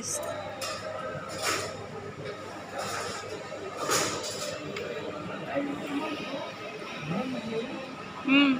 చూపిస్తా మ్మ్.